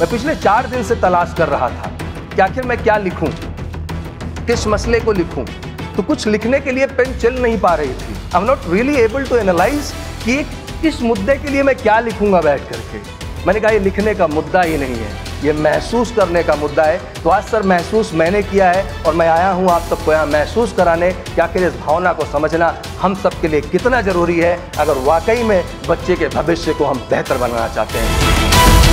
मैं पिछले चार दिन से तलाश कर रहा था कि आखिर मैं क्या लिखूं, किस मसले को लिखूं। तो कुछ लिखने के लिए पेन चल नहीं पा रही थी। I am not really able to analyse कि किस मुद्दे के लिए मैं क्या लिखूँगा बैठ करके। मैंने कहा, ये लिखने का मुद्दा ही नहीं है, ये महसूस करने का मुद्दा है। तो आज सर महसूस मैंने किया है और मैं आया हूँ आप सबको यहाँ महसूस कराने कि आखिर इस भावना को समझना हम सब के लिए कितना ज़रूरी है, अगर वाकई में बच्चे के भविष्य को हम बेहतर बनाना चाहते हैं।